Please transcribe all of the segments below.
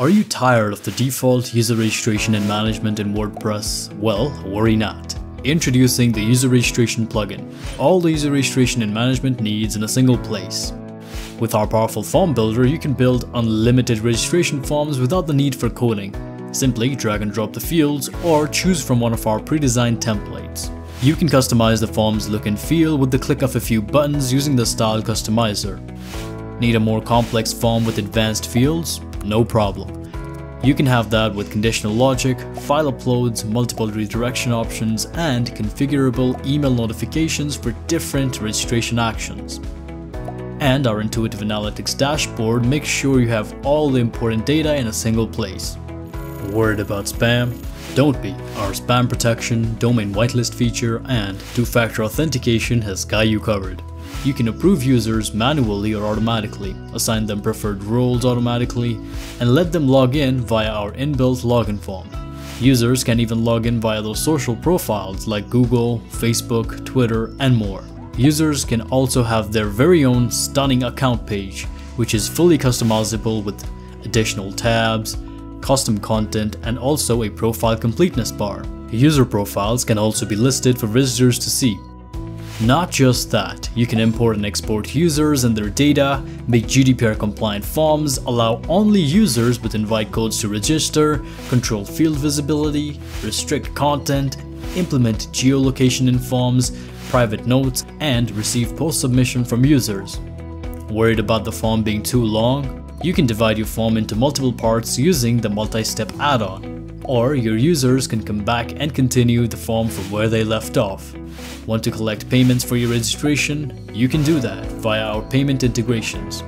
Are you tired of the default user registration and management in WordPress? Well, worry not. Introducing the user registration plugin. All the user registration and management needs in a single place. With our powerful form builder, you can build unlimited registration forms without the need for coding. Simply drag and drop the fields or choose from one of our pre-designed templates. You can customize the form's look and feel with the click of a few buttons using the style customizer. Need a more complex form with advanced fields? No problem. You can have that with conditional logic, file uploads, multiple redirection options, and configurable email notifications for different registration actions. And our intuitive analytics dashboard makes sure you have all the important data in a single place. Worried about spam? Don't be. Our spam protection, domain whitelist feature, and two-factor authentication has got you covered. You can approve users manually or automatically, assign them preferred roles automatically, and let them log in via our inbuilt login form. Users can even log in via those social profiles like Google, Facebook, Twitter, and more. Users can also have their very own stunning account page, which is fully customizable with additional tabs, custom content, and also a profile completeness bar. User profiles can also be listed for visitors to see. Not just that, you can import and export users and their data, make GDPR compliant forms, allow only users with invite codes to register, control field visibility, restrict content, implement geolocation in forms, private notes, and receive post submission from users. Worried about the form being too long? You can divide your form into multiple parts using the multi-step add-on or your users can come back and continue the form from where they left off. Want to collect payments for your registration? You can do that via our payment integrations.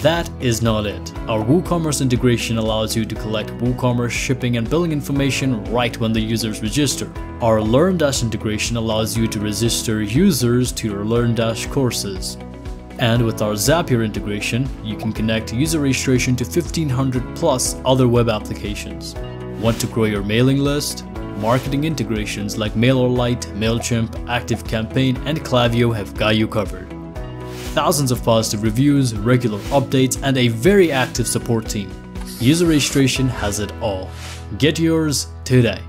That is not it. Our WooCommerce integration allows you to collect WooCommerce shipping and billing information right when the users register. Our LearnDash integration allows you to register users to your LearnDash courses. And with our Zapier integration, you can connect user registration to 1500 plus other web applications. Want to grow your mailing list? Marketing integrations like MailerLite, MailChimp, ActiveCampaign, and Klaviyo have got you covered. Thousands of positive reviews, regular updates, and a very active support team. User registration has it all. Get yours today.